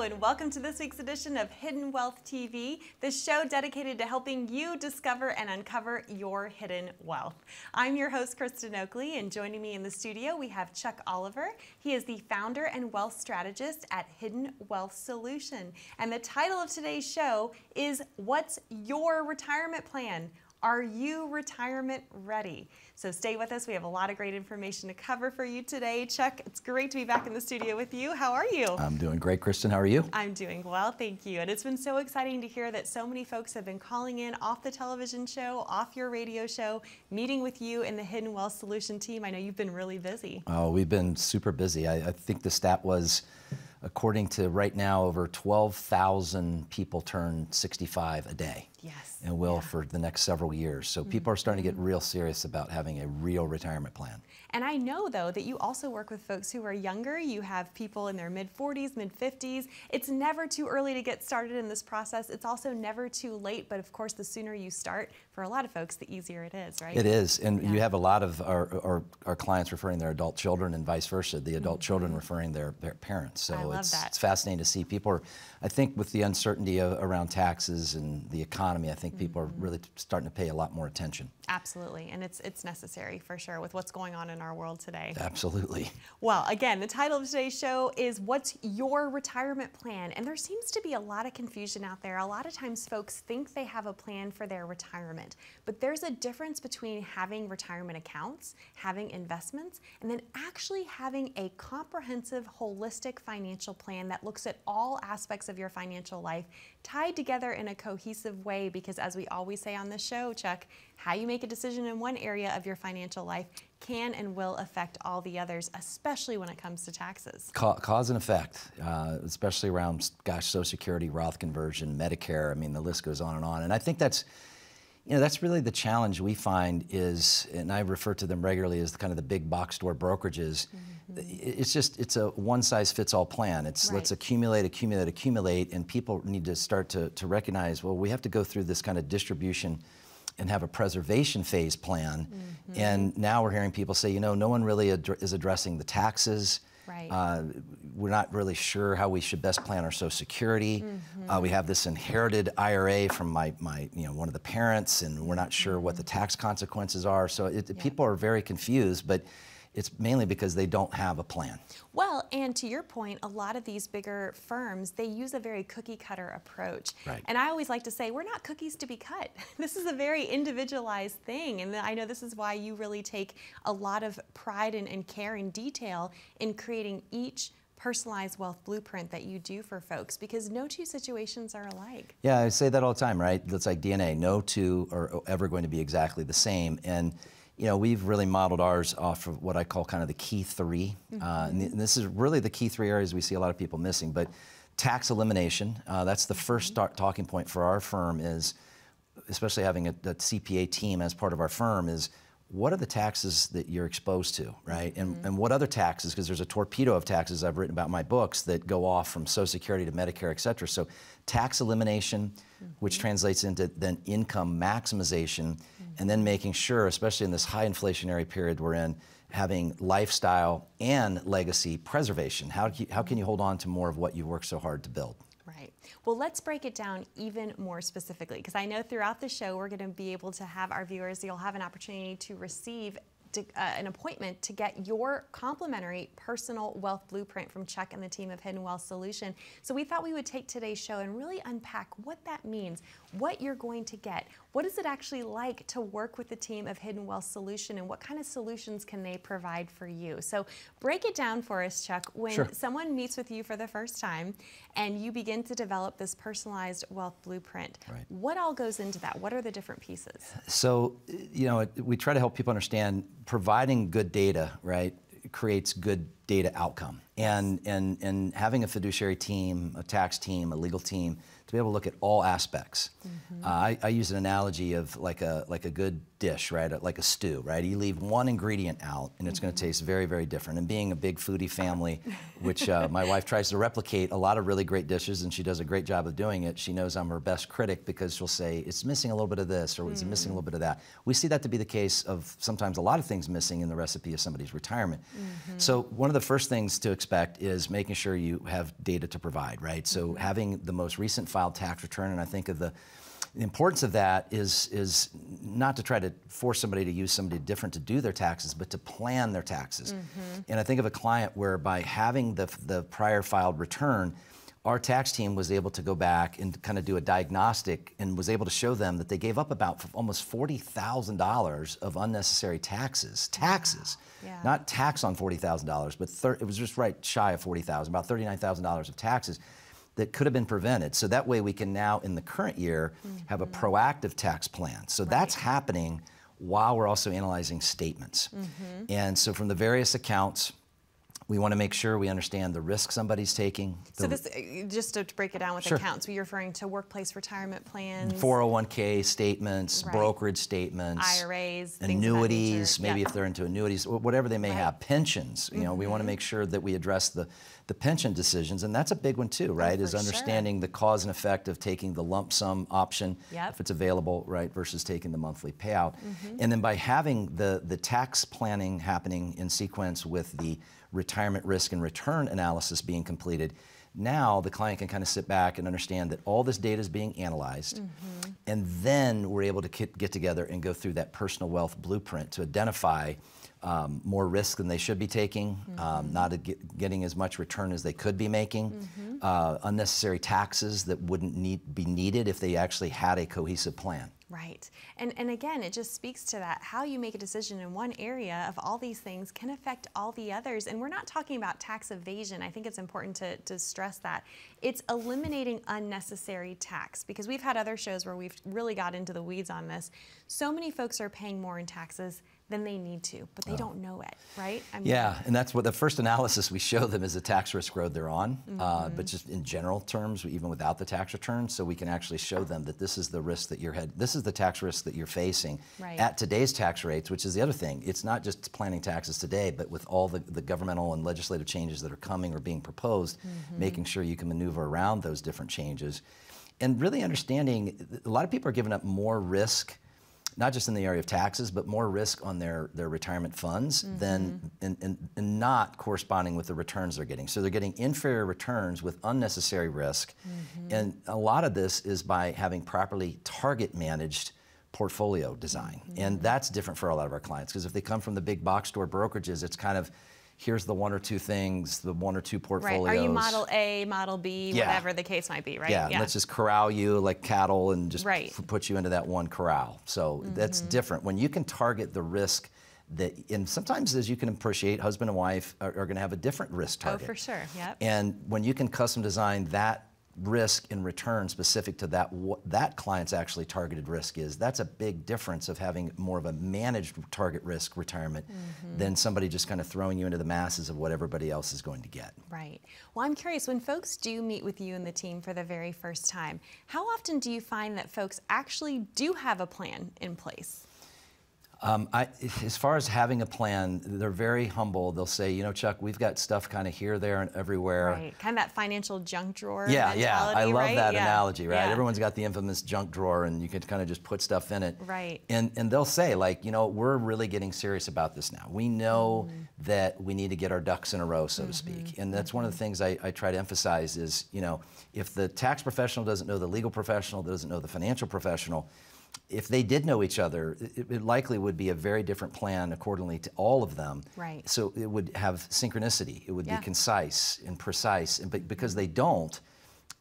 And welcome to this week's edition of Hidden Wealth TV, the show dedicated to helping you discover and uncover your hidden wealth. I'm your host, Kristen Oakley, and joining me in the studio, we have Chuck Oliver. He is the founder and wealth strategist at Hidden Wealth Solution. And the title of today's show is What's Your Retirement Plan? Are you retirement ready? So stay with us. We have a lot of great information to cover for you today. Chuck, it's great to be back in the studio with you. How are you? I'm doing great, Kristen. How are you? I'm doing well, thank you. And it's been so exciting to hear that so many folks have been calling in off the television show, off your radio show, meeting with you and the Hidden Wealth Solution team. I know you've been really busy. Oh, we've been super busy. I, I think the stat was according to right now, over 12,000 people turn 65 a day. Yes. And will yeah. for the next several years. So mm-hmm. people are starting to get real serious about having a real retirement plan. And I know, though, that you also work with folks who are younger. You have people in their mid 40s, mid 50s. It's never too early to get started in this process. It's also never too late. But of course, the sooner you start, for a lot of folks, the easier it is, right? It is. And yeah. you have a lot of our, our, our, clients referring their adult children and vice versa, the adult mm-hmm. children referring their, their parents. So it's, that. it's fascinating to see. People are, I think, with the uncertainty of, around taxes and the economy, I think mm-hmm. people are really starting to pay a lot more attention. Absolutely. And it's, it's necessary for sure with what's going on in our world today. Absolutely. Well, again, the title of today's show is What's Your Retirement Plan? And there seems to be a lot of confusion out there. A lot of times folks think they have a plan for their retirement, but there's a difference between having retirement accounts, having investments, and then actually having a comprehensive, holistic financial plan that looks at all aspects of your financial life tied together in a cohesive way because as we always say on this show, Chuck, how you make a decision in one area of your financial life can and will affect all the others, especially when it comes to taxes. cause and effect, uh, especially around, gosh, Social Security, Roth conversion, Medicare. I mean, the list goes on and on. And I think that's, you know, that's really the challenge we find is, and I refer to them regularly as the kind of the big box store brokerages. Mm-hmm. It's just, it's a one size fits all plan. It's right. let's accumulate, accumulate, accumulate, and people need to start to, to recognize, well, we have to go through this kind of distribution and have a preservation phase plan. Mm-hmm. And now we're hearing people say, you know, no one really ad- is addressing the taxes. Right. Uh, we're not really sure how we should best plan our Social Security. Mm-hmm. Uh, we have this inherited IRA from my, my, you know, one of the parents, and we're not sure mm-hmm. what the tax consequences are. So it, yeah. people are very confused, but it's mainly because they don't have a plan. Well, and to your point, a lot of these bigger firms, they use a very cookie cutter approach. Right. And I always like to say, we're not cookies to be cut. This is a very individualized thing. And I know this is why you really take a lot of pride and, and care and detail in creating each personalized wealth blueprint that you do for folks because no two situations are alike. Yeah, I say that all the time, right? That's like DNA. No two are ever going to be exactly the same. And you know, we've really modeled ours off of what I call kind of the key 3 mm-hmm. uh, and, th- and, this is really the key three areas we see a lot of people missing. But tax elimination, uh, that's the first mm-hmm. start talking point for our firm is, especially having a, a, CPA team as part of our firm, is what are the taxes that you're exposed to, right? And, mm-hmm. and what other taxes, because there's a torpedo of taxes I've written about in my books that go off from Social Security to Medicare, et cetera. So tax elimination, mm-hmm. which translates into then income maximization. And then making sure, especially in this high inflationary period we're in, having lifestyle and legacy preservation. How, how can you hold on to more of what you worked so hard to build? Right. Well, let's break it down even more specifically because I know throughout the show we're going to be able to have our viewers, you'll have an opportunity to receive to, uh, an appointment to get your complimentary personal wealth blueprint from Chuck and the team of Hidden Wealth Solution. So we thought we would take today's show and really unpack what that means, what you're going to get, what is it actually like to work with the team of Hidden Wealth Solution, and what kind of solutions can they provide for you? So break it down for us, Chuck. When sure. someone meets with you for the first time and you begin to develop this personalized wealth blueprint, right. what all goes into that? What are the different pieces? So, you know, we try to help people understand providing good data, right, creates good data outcome. And, and, and having a fiduciary team, a tax team, a legal team, to be able to look at all aspects. Mm-hmm. Uh, I, I, use an analogy of like a, like a good dish, right? Like a stew, right? You leave one ingredient out, and it's mm-hmm. going to taste very, very different. And being a big foodie family, which uh, my wife tries to replicate a lot of really great dishes, and she does a great job of doing it. She knows I'm her best critic because she'll say it's missing a little bit of this or it's mm. missing a little bit of that. We see that to be the case of sometimes a lot of things missing in the recipe of somebody's retirement. Mm-hmm. So one of the first things to expect is making sure you have data to provide, right? So mm-hmm. having the most recent filed tax return, and I think of the the importance of that is, is not to try to force somebody to use somebody different to do their taxes, but to plan their taxes. Mm-hmm. And I think of a client where by having the, the prior filed return, our tax team was able to go back and kind of do a diagnostic and was able to show them that they gave up about almost $40,000 of unnecessary taxes. Taxes. Yeah. Not tax on $40,000, but it was just right shy of 40,000, about $39,000 of taxes that could have been prevented. So that way we can now, in the current year, mm-hmm. have a mm-hmm. proactive tax plan. So right. that's happening while we're also analyzing statements. Mm-hmm. And so from the various accounts, we want to make sure we understand the risk somebody's taking. So this, uh, just to break it down with sure. accounts, are referring to workplace retirement plans? 401k statements, right. brokerage statements, IRAs, annuities, maybe yeah. if they're into annuities, whatever they may right. have, pensions. You know, mm-hmm. we want to make sure that we address the, the pension decisions, and that's a big one too, right? Oh, is understanding sure. the cause and effect of taking the lump sum option yep. if it's available, right, versus taking the monthly payout. Mm-hmm. And then by having the, the tax planning happening in sequence with the retirement risk and return analysis being completed, now the client can kind of sit back and understand that all this data is being analyzed, mm-hmm. and then we're able to get together and go through that personal wealth blueprint to identify um, more risk than they should be taking, um, mm-hmm. um, not get, getting as much return as they could be making, mm-hmm. uh, unnecessary taxes that wouldn't need, be needed if they actually had a cohesive plan. Right. And, and again, it just speaks to that. How you make a decision in one area of all these things can affect all the others. And we're not talking about tax evasion. I think it's important to, to stress that. It's eliminating unnecessary tax because we've had other shows where we've really got into the weeds on this. So many folks are paying more in taxes then they need to, but they oh. don't know it, right? I mean, yeah, and that's what the first analysis we show them is the tax risk road they're on, mm-hmm. uh, but just in general terms, even without the tax return, so we can actually show them that this is the risk that you're head, this is the tax risk that you're facing right. at today's tax rates, which is the other thing. It's not just planning taxes today, but with all the, the governmental and legislative changes that are coming or being proposed, mm-hmm. making sure you can maneuver around those different changes, and really understanding a lot of people are giving up more risk not just in the area of taxes, but more risk on their, their retirement funds mm-hmm. than and, and, and, not corresponding with the returns they're getting. So they're getting inferior returns with unnecessary risk. Mm-hmm. And a lot of this is by having properly target managed portfolio design. Mm-hmm. And that's different for a lot of our clients because if they come from the big box store brokerages, it's kind of here's the one or two things, the one or two portfolios. Right. Are you model A, model B, yeah. whatever the case might be, right? Yeah. yeah. Let's just corral you like cattle and just right. put you into that one corral. So mm-hmm. that's different. When you can target the risk that, and sometimes as you can appreciate, husband and wife are, are going to have a different risk target. Oh, for sure. Yep. And when you can custom design that risk and return specific to that what that client's actually targeted risk is that's a big difference of having more of a managed target risk retirement mm-hmm. than somebody just kind of throwing you into the masses of what everybody else is going to get. Right. Well i'm curious when folks do meet with you and the team for the very first time how often do you find that folks actually do have a plan in place um, I, as far as having a plan, they're very humble. They'll say, you know, Chuck, we've got stuff kind of here, there, and everywhere. Right, kind of that financial junk drawer. Yeah, yeah. I love right? that yeah. analogy, right? Yeah. Everyone's got the infamous junk drawer, and you can kind of just put stuff in it. Right. And and they'll say, like, you know, we're really getting serious about this now. We know mm that we need to get our ducks in a row, so mm-hmm. to speak. And that's mm-hmm. one of the mm-hmm. things I, I try to emphasize is, you know, if the tax professional doesn't know the legal professional, doesn't know the financial professional if they did know each other, it, it, likely would be a very different plan accordingly to all of them. Right. So it would have synchronicity. It would yeah. be concise and precise. And but because they don't,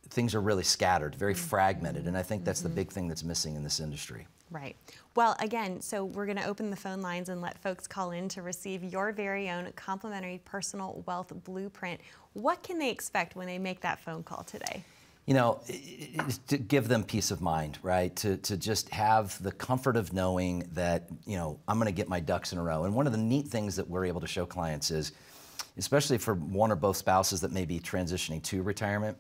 things are really scattered, very mm-hmm. fragmented. And I think that's mm-hmm. the big thing that's missing in this industry. Right. Well, again, so we're going to open the phone lines and let folks call in to receive your very own complimentary personal wealth blueprint. What can they expect when they make that phone call today? You know, to give them peace of mind, right? To, to just have the comfort of knowing that, you know, I'm going to get my ducks in a row. And one of the neat things that we're able to show clients is, especially for one or both spouses that may be transitioning to retirement,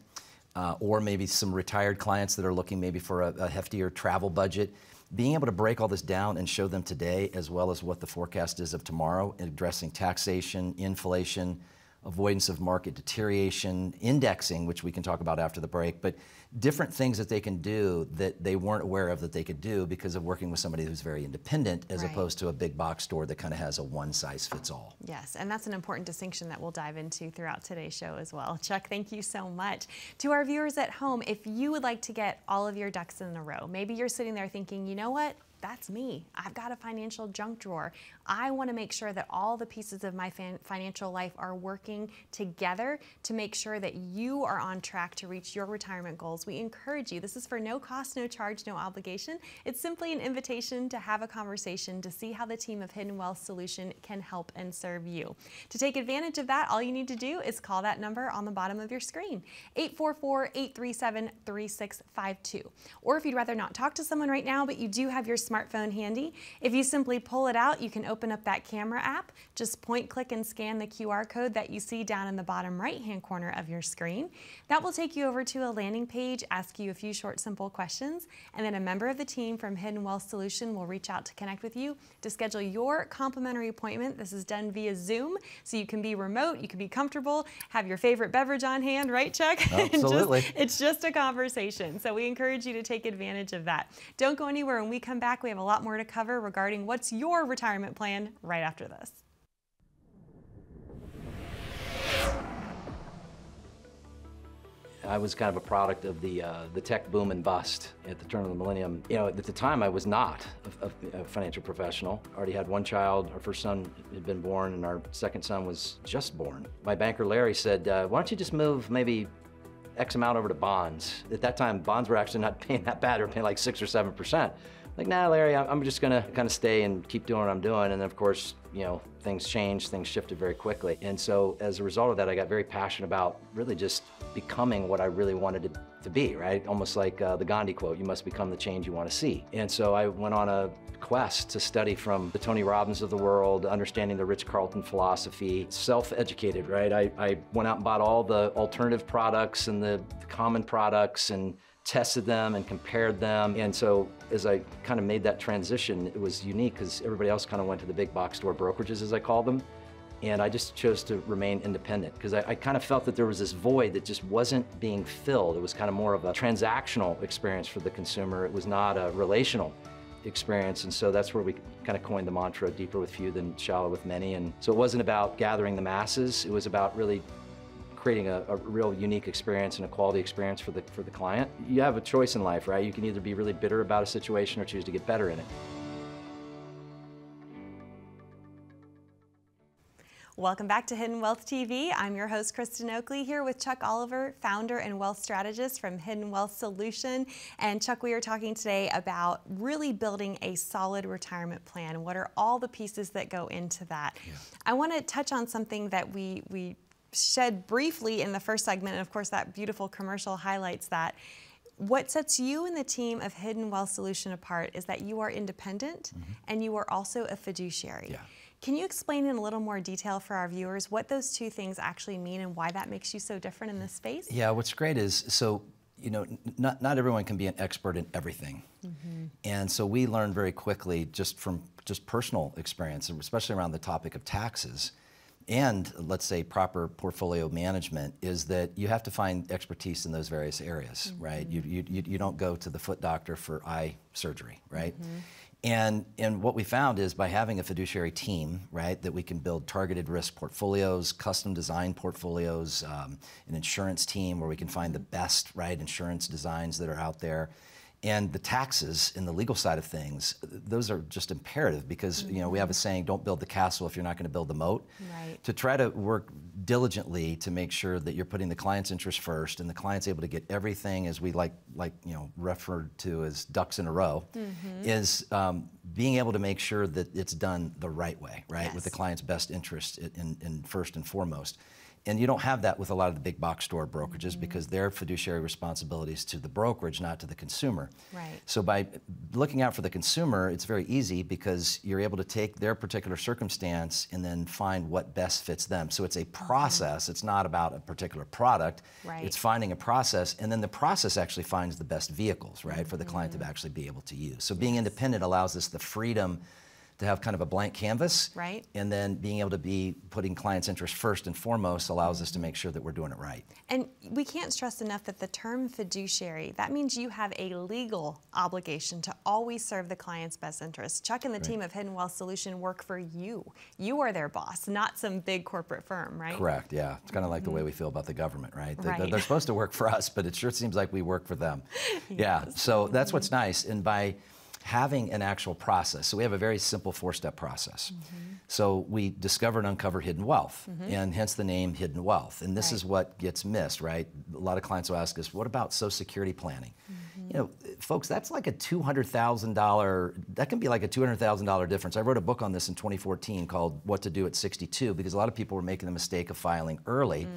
uh, or maybe some retired clients that are looking maybe for a, a heftier travel budget, being able to break all this down and show them today as well as what the forecast is of tomorrow, addressing taxation, inflation, avoidance of market deterioration, indexing, which we can talk about after the break, but different things that they can do that they weren't aware of that they could do because of working with somebody who's very independent as Right. opposed to a big box store that kind of has a one size fits all. Yes, and that's an important distinction that we'll dive into throughout today's show as well. Chuck, thank you so much. To our viewers at home, if you would like to get all of your ducks in a row, maybe you're sitting there thinking, you know what? That's me. I've got a financial junk drawer. I want to make sure that all the pieces of my financial life are working together to make sure that you are on track to reach your retirement goals. We encourage you. This is for no cost, no charge, no obligation. It's simply an invitation to have a conversation to see how the team of Hidden Wealth Solution can help and serve you. To take advantage of that, all you need to do is call that number on the bottom of your screen 844 837 3652. Or if you'd rather not talk to someone right now, but you do have your smartphone handy, if you simply pull it out, you can open up that camera app. Just point, click, and scan the QR code that you see down in the bottom right hand corner of your screen. That will take you over to a landing page, ask you a few short, simple questions, and then a member of the team from Hidden Wealth Solution will reach out to connect with you to schedule your complimentary appointment. This is done via Zoom, so you can be remote, you can be comfortable, have your favorite beverage on hand, right, Chuck? And just- Absolutely. it's just a conversation. So we encourage you to take advantage of that. Don't go anywhere. When we come back, we have a lot more to cover regarding what's your retirement plan right after this. I was kind of a product of the uh, the tech boom and bust at the turn of the millennium. You know, at the time, I was not a, a- financial professional. Already had one child. Our first son had been born, and our second son was just born. My banker Larry said, uh, "Why don't you just move maybe X amount over to bonds?" At that time, bonds were actually not paying that bad. They were paying like six or seven percent. Like, nah, Larry, I'm just gonna kind of stay and keep doing what I'm doing. And then, of course, you know, things changed, things shifted very quickly. And so, as a result of that, I got very passionate about really just becoming what I really wanted to, to be, right? Almost like uh, the Gandhi quote, you must become the change you want to see. And so, I went on a quest to study from the Tony Robbins of the world, understanding the Ritz-Carlton philosophy, self-educated, right? I, I went out and bought all the alternative products and the common products and tested them and compared them. And so as I kind of made that transition, it was unique because everybody else kind of went to the big box store brokerages, as I call them. And I just chose to remain independent because I, I kind of felt that there was this void that just wasn't being filled. It was kind of more of a transactional experience for the consumer. It was not a relational experience. And so that's where we kind of coined the mantra deeper with few than shallow with many. And so it wasn't about gathering the masses, it was about really creating a, a real unique experience and a quality experience for the for the client. You have a choice in life, right? You can either be really bitter about a situation or choose to get better in it. Welcome back to Hidden Wealth TV. I'm your host, Kristen Oakley, here with Chuck Oliver, founder and wealth strategist from Hidden Wealth Solution. And Chuck, we are talking today about really building a solid retirement plan. What are all the pieces that go into that? I want to touch on something that we we shed briefly in the first segment, and of course, that beautiful commercial highlights that. What sets you and the team of Hidden Wealth Solution apart is that you are independent mm-hmm. and you are also a fiduciary. Yeah. Can you explain in a little more detail for our viewers what those two things actually mean and why that makes you so different in this space? Yeah, what's great is so you know n- not not everyone can be an expert in everything, mm-hmm. and so we learned very quickly just from just personal experience, and especially around the topic of taxes, and let's say proper portfolio management, is that you have to find expertise in those various areas, right? You, you you don't go to the foot doctor for eye surgery, right? And, and what we found is by having a fiduciary team, right, that we can build targeted risk portfolios, custom design portfolios, um, an insurance team where we can find the best, right, insurance designs that are out there. And the taxes and the legal side of things, those are just imperative because, you know, we have a saying, don't build the castle if you're not going to build the moat. Right. To try to work diligently to make sure that you're putting the client's interest first and the client's able to get everything as we like, like you know, referred to as ducks in a row, is um, being able to make sure that it's done the right way, right, with the client's best interest in, in, in first and foremost. And you don't have that with a lot of the big box store brokerages mm-hmm. because their fiduciary responsibilities to the brokerage, not to the consumer. Right. So by looking out for the consumer, it's very easy because you're able to take their particular circumstance and then find what best fits them. So it's a mm-hmm. process. It's not about a particular product. Right. It's finding a process, and then the process actually finds the best vehicles, right, for the client to mm-hmm. actually be able to use. So being independent allows us the freedom to have kind of a blank canvas. Right. And then being able to be putting clients' interest first and foremost allows us to make sure that we're doing it right. And we can't stress enough that the term fiduciary, that means you have a legal obligation to always serve the client's best interest. Chuck and the team of Hidden Wealth Solution work for you. You are their boss, not some big corporate firm, right? Correct, yeah. It's kind of like the way we feel about the government, right? They- Right. They're supposed to work for us, but it sure seems like we work for them. Yeah, so that's what's nice. And by having an actual process, so we have a very simple four step process. Mm-hmm. So we discover and uncover hidden wealth, mm-hmm. and hence the name Hidden Wealth. And this Right. is what gets missed, right? A lot of clients will ask us, what about Social Security planning? Mm-hmm. You know, folks, that's like a $200,000, that can be like a $200,000 difference. I wrote a book on this in 2014 called What to Do at 62 because a lot of people were making the mistake of filing early.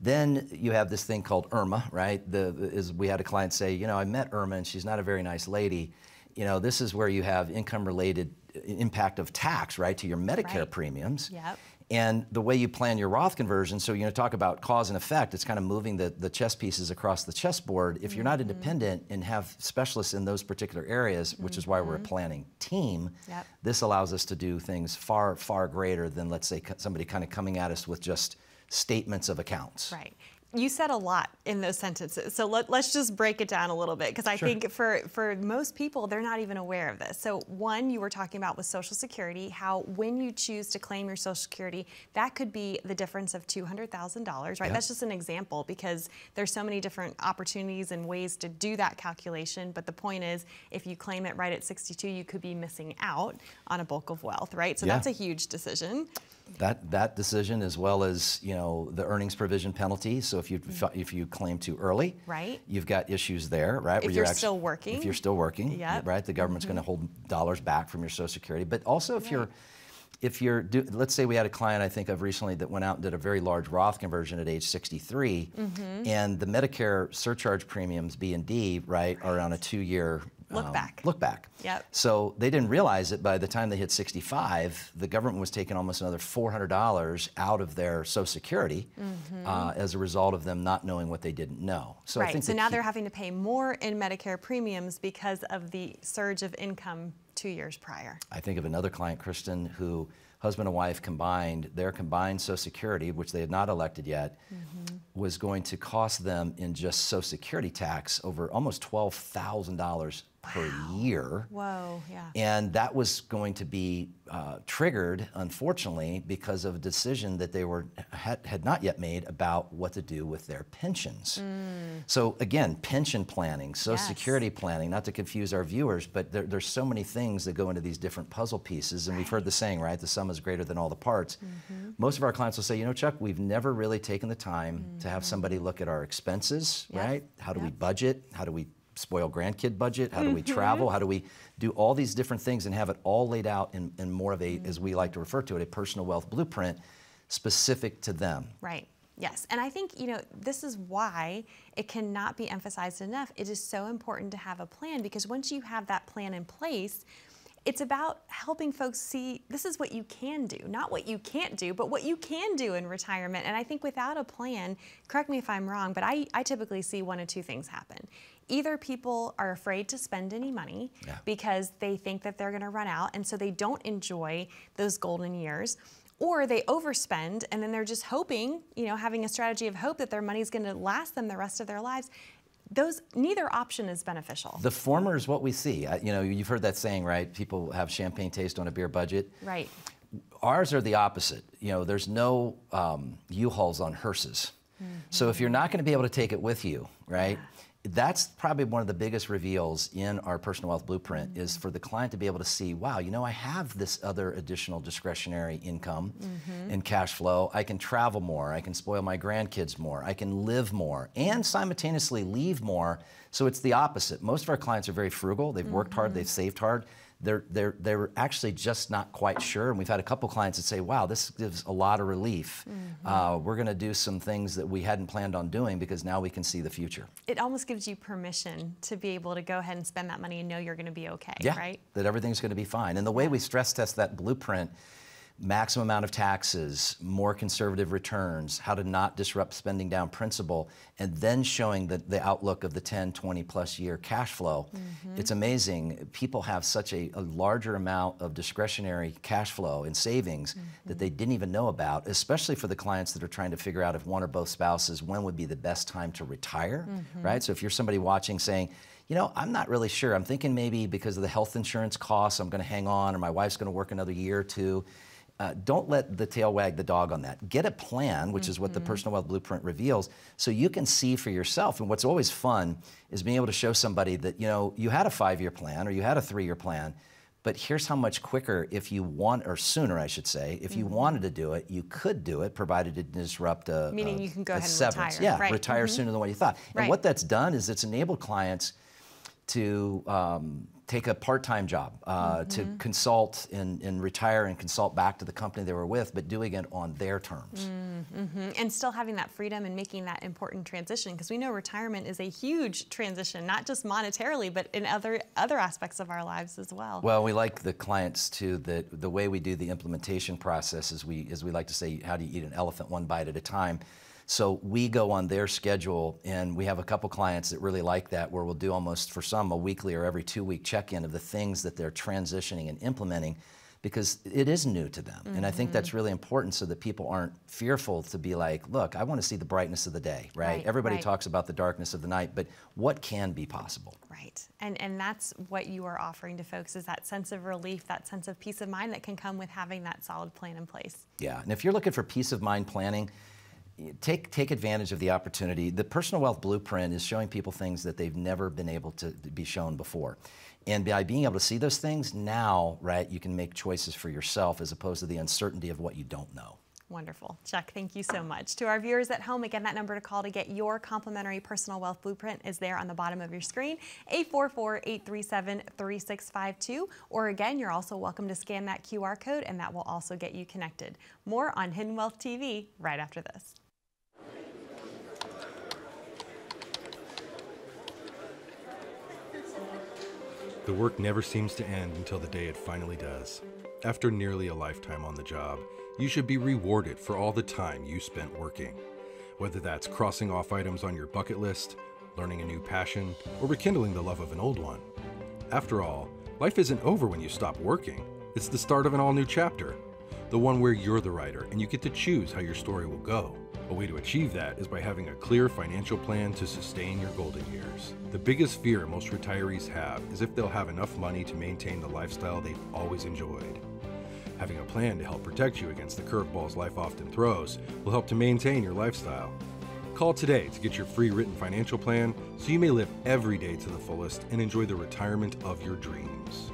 Then you have this thing called IRMAA, right? The, is we had a client say, you know, I met Irma and she's not a very nice lady. You know, this is where you have income related impact of tax, right, to your Medicare Right. premiums. Yep. And the way you plan your Roth conversion, so you're going to talk about cause and effect, it's kind of moving the, the chess pieces across the chessboard. If you're not Mm-hmm. independent and have specialists in those particular areas, which is why we're a planning team, Mm-hmm. Yep. this allows us to do things far, far greater than, let's say, somebody kind of coming at us with just statements of accounts. Right. You said a lot in those sentences. So let, us just break it down a little bit because I think for, for most people, they're not even aware of this. So, one, you were talking about with Social Security, how when you choose to claim your Social Security, that could be the difference of $200,000, right? Yep. That's just an example because there's so many different opportunities and ways to do that calculation. But the point is, if you claim it right at 62, you could be missing out on a bulk of wealth, right? So, Yeah. that's a huge decision. That, that decision, as well as you know the earnings provision penalty. So if you if you claim too early, Mm-hmm. Right. you've got issues there, right? If where you're actu- still working. if you're still working, Yep. Mm-hmm. right? The government's going to hold dollars back from your Social Security. But also, if you're if you're do, let's say we had a client I think of recently that went out and did a very large Roth conversion at age 63, Mm-hmm. and the Medicare surcharge premiums B and D right are on a two-year Look back. Look back. Yep. So they didn't realize that by the time they hit 65, the government was taking almost another $400 out of their Social Security uh, as a result of them not knowing what they didn't know. So I Mm-hmm. right. think So now key- they're having to pay more in Medicare premiums because of the surge of income two years prior. I think of another client, Kristen, who husband and wife combined, their combined Social Security, which they had not elected yet, Mm-hmm. was going to cost them in just Social Security tax over almost $12,000 per year. Whoa, yeah. And that was going to be uh, triggered, unfortunately, because of a decision that they were had, had not yet made about what to do with their pensions. Mm. So again, pension planning, Social Yes. Security planning, not to confuse our viewers, but there, there's so many things that go into these different puzzle pieces. And we've heard the saying, right? The sum is greater than all the parts. Mm-hmm. Most of our clients will say, you know, Chuck, we've never really taken the time to have mm-hmm. somebody look at our expenses, Yep. right? How do we budget? How do we spoil grandkid budget? How do we Mm-hmm. travel? How do we do all these different things and have it all laid out in, in more of a, as we like to refer to it, a personal wealth blueprint specific to them? Right. Yes. And I think, you know, this is why it cannot be emphasized enough. It is so important to have a plan because once you have that plan in place, it's about helping folks see this is what you can do, not what you can't do, but what you can do in retirement. And I think without a plan, correct me if I'm wrong, but I, I typically see one of two things happen. Either people are afraid to spend any money Yeah. because they think that they're going to run out, and so they don't enjoy those golden years or they overspend and then they're just hoping, you know, having a strategy of hope that their money's going to last them the rest of their lives. Those neither option is beneficial. The former is what we see. I, you know, you've heard that saying, right? People have champagne taste on a beer budget. right. Ours are the opposite. You know, there's no um, U-Hauls on hearses. So if you're not going to be able to take it with you, right? That's probably one of the biggest reveals in our personal wealth blueprint is for the client to be able to see, wow, you know, I have this other additional discretionary income mm-hmm. and cash flow. I can travel more. I can spoil my grandkids more. I can live more and simultaneously leave more. So it's the opposite. Most of our clients are very frugal. They've worked hard. Mm-hmm. They've saved hard. They're, they're, they're actually just not quite sure. And we've had a couple clients that say, wow, this gives a lot of relief. Mm-hmm. Uh, we're going to do some things that we hadn't planned on doing because now we can see the future. It almost gives you permission to be able to go ahead and spend that money and know you're going to be okay, yeah, right? That everything's going to be fine. And the way we stress test that blueprint maximum amount of taxes, more conservative returns, how to not disrupt spending down principal, and then showing the, the outlook of the 10, 20 plus year cash flow. Mm-hmm. It's amazing. People have such a, a, larger amount of discretionary cash flow and savings mm-hmm. that they didn't even know about, especially for the clients that are trying to figure out if one or both spouses, when would be the best time to retire, mm-hmm. right? So if you're somebody watching saying, you know, I'm not really sure. I'm thinking maybe because of the health insurance costs, I'm going to hang on, or my wife's going to work another year or two uh, don't let the tail wag the dog on that. Get a plan, which mm-hmm. is what the mm-hmm. Personal Wealth Blueprint reveals, so you can see for yourself. And what's always fun is being able to show somebody that, you know, you had a five year plan or you had a three year plan, but here's how much quicker, if you want, or sooner, I should say, if you mm-hmm. wanted to do it, you could do it, provided it disrupt a. Meaning a, you can go ahead severance. and retire. Yeah, right. retire mm-hmm. sooner than what you thought. And right. what that's done is it's enabled clients to um, take a part-time job uh, mm-hmm. to consult and, and, retire and consult back to the company they were with, but doing it on their terms. Mm-hmm. And still having that freedom and making that important transition, because we know retirement is a huge transition, not just monetarily, but in other other aspects of our lives as well. Well, we like the clients too that the way we do the implementation process is we, as we like to say, how do you eat an elephant one bite at a time? So we go on their schedule, and we have a couple clients that really like that, where we'll do almost for some a weekly or every two week check in of the things that they're transitioning and implementing because it is new to them. Mm-hmm. And I think that's mm-hmm. really important so that people aren't fearful to be like, look, I want to see the brightness of the day, right? right Everybody right. talks about the darkness of the night, but what can be possible? Right. And and that's what you are offering to folks is that sense of relief, that sense of peace of mind that can come with having that solid plan in place. Yeah. And if you're looking for peace of mind planning, take take advantage of the opportunity. The personal wealth blueprint is showing people things that they've never been able to be shown before. And by being able to see those things now, right, you can make choices for yourself as opposed to the uncertainty of what you don't know. Wonderful. Chuck, thank you so much. To our viewers at home, again, that number to call to get your complimentary personal wealth blueprint is there on the bottom of your screen, 844-837-3652. Or again, you're also welcome to scan that QR code and that will also get you connected. More on Hidden Wealth TV right after this. The work never seems to end until the day it finally does. After nearly a lifetime on the job, you should be rewarded for all the time you spent working. Whether that's crossing off items on your bucket list, learning a new passion, or rekindling the love of an old one. After all, life isn't over when you stop working. It's the start of an all new chapter, the one where you're the writer and you get to choose how your story will go. A way to achieve that is by having a clear financial plan to sustain your golden years. The biggest fear most retirees have is if they'll have enough money to maintain the lifestyle they've always enjoyed. Having a plan to help protect you against the curveballs life often throws will help to maintain your lifestyle. Call today to get your free written financial plan so you may live every day to the fullest and enjoy the retirement of your dreams.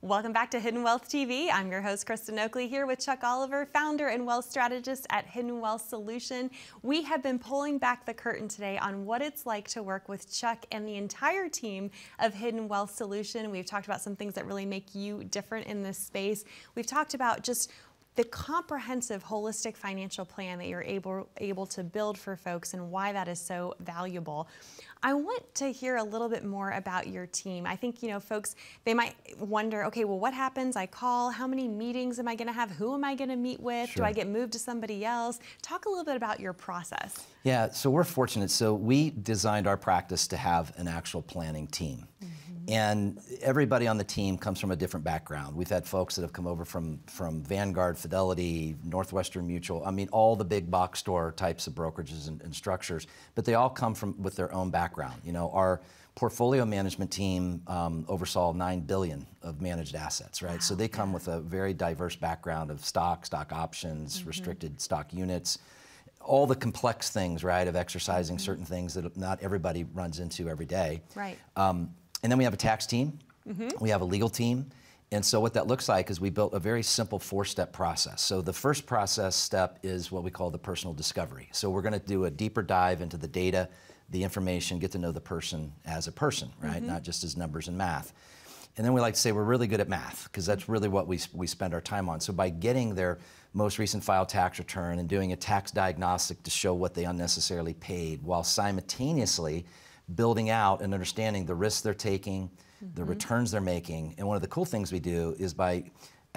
Welcome back to Hidden Wealth TV. I'm your host, Kristen Oakley, here with Chuck Oliver, founder and wealth strategist at Hidden Wealth Solution. We have been pulling back the curtain today on what it's like to work with Chuck and the entire team of Hidden Wealth Solution. We've talked about some things that really make you different in this space. We've talked about just the comprehensive holistic financial plan that you're able able to build for folks and why that is so valuable. I want to hear a little bit more about your team. I think, you know, folks, they might wonder, okay, well, what happens? I call, how many meetings am I going to have? Who am I going to meet with? Sure. Do I get moved to somebody else? Talk a little bit about your process. Yeah, so we're fortunate. So we designed our practice to have an actual planning team. Mm-hmm. And everybody on the team comes from a different background. We've had folks that have come over from, from Vanguard, Fidelity, Northwestern Mutual, I mean, all the big box store types of brokerages and, and structures, but they all come from with their own background. You know, our portfolio management team um, oversaw 9 billion of managed assets, right? Wow. So they come with a very diverse background of stock, stock options, mm-hmm. restricted stock units, all the complex things, right, of exercising mm-hmm. certain things that not everybody runs into every day. Right. Um, and then we have a tax team, mm-hmm. we have a legal team, And so what that looks like is we built a very simple four-step process. So the first process step is what we call the personal discovery. So we're going to do a deeper dive into the data, the information, get to know the person as a person, right? Not just as numbers and math. And then we like to say we're really good at math because that's really what we, we spend our time on. So by getting their most recent file tax return and doing a tax diagnostic to show what they unnecessarily paid while simultaneously building out and understanding the risks they're taking, the mm-hmm. returns they're making. And one of the cool things we do is by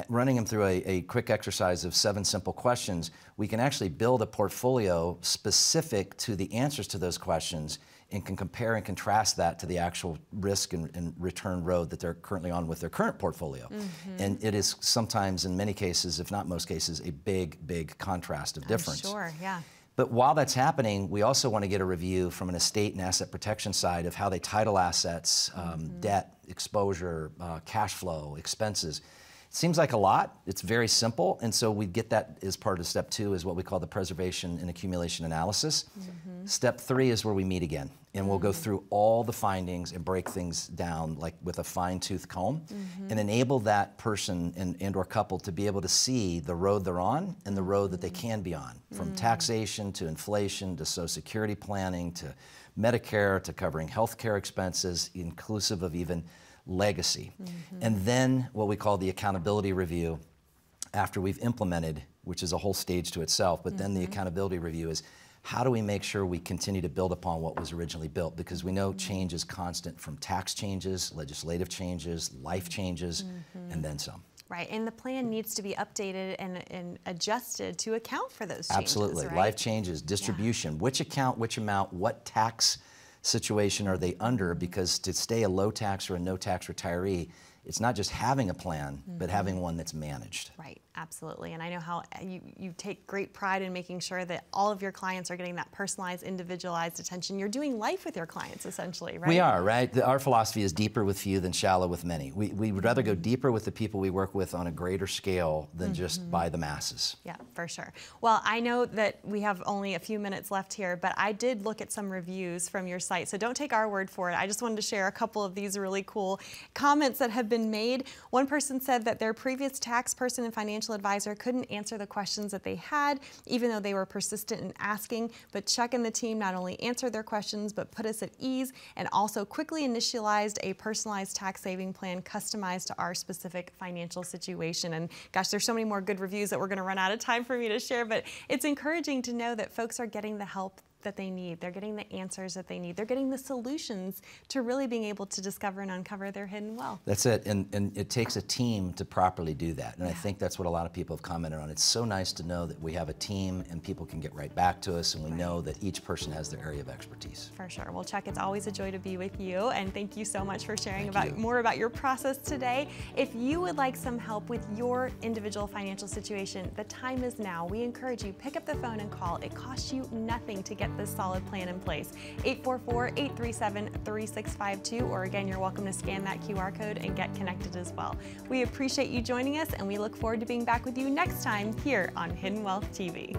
running them through a, a quick exercise of seven simple questions, we can actually build a portfolio specific to the answers to those questions and can compare and contrast that to the actual risk and, and return road that they're currently on with their current portfolio. Mm-hmm. And it is sometimes, in many cases, if not most cases, a big, big contrast of difference. Sure, yeah. But while that's happening, we also want to get a review from an estate and asset protection side of how they title assets, um, debt, exposure, uh, cash flow, expenses. It seems like a lot. It's very simple, and so we get that as part of step two, is what we call the preservation and accumulation analysis. Step three is where we meet again, and we'll go through all the findings and break things down like with a fine-tooth comb, mm-hmm. and enable that person and, and or couple to be able to see the road they're on and the road that they mm-hmm. can be on, from mm-hmm. taxation to inflation to Social Security planning to Medicare to covering healthcare expenses, inclusive of even legacy. And then what we call the accountability review after we've implemented, which is a whole stage to itself, but then the accountability review is how do we make sure we continue to build upon what was originally built? Because we know change is constant from tax changes, legislative changes, life changes, and then some. Right, and the plan needs to be updated and, and adjusted to account for those changes. Absolutely. right? Life changes, distribution, which account, which amount, what tax situation are they under? Because to stay a low tax or a no tax retiree, it's not just having a plan, but Mm-hmm. having one that's managed. Right, absolutely. And I know how uh, you, you take great pride in making sure that all of your clients are getting that personalized, individualized attention. You're doing life with your clients essentially, right? We are, right? The- Our philosophy is deeper with few than shallow with many. We, we would rather go deeper with the people we work with on a greater scale than just Mm-hmm. by the masses. Yeah, for sure. Well, I know that we have only a few minutes left here, but I did look at some reviews from your site. So don't take our word for it. I just wanted to share a couple of these really cool comments that have been made. One person said that their previous tax person and financial advisor couldn't answer the questions that they had, even though they were persistent in asking. But Chuck and the team not only answered their questions, but put us at ease and also quickly initialized a personalized tax saving plan customized to our specific financial situation. And gosh, there's so many more good reviews that we're going to run out of time for me to share, but it's encouraging to know that folks are getting the help that they need. They're getting the answers that they need. They're getting the solutions to really being able to discover and uncover their hidden wealth. That's it. And, and it takes a team to properly do that. And I think that's what a lot of people have commented on. It's so nice to know that we have a team and people can get right back to us and we know that each person has their area of expertise. For sure. Well, Chuck, it's always a joy to be with you, and thank you so much for sharing Thank about you. more about your process today. If you would like some help with your individual financial situation, the time is now. We encourage you pick up the phone and call. It costs you nothing to get this solid plan in place. 844-837-3652, or again, you're welcome to scan that QR code and get connected as well. We appreciate you joining us, and we look forward to being back with you next time here on Hidden Wealth TV.